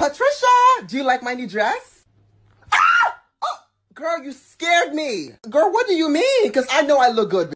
Patricia, do you like my new dress? Ah! Oh, girl, you scared me. Girl, what do you mean? Because I know I look good.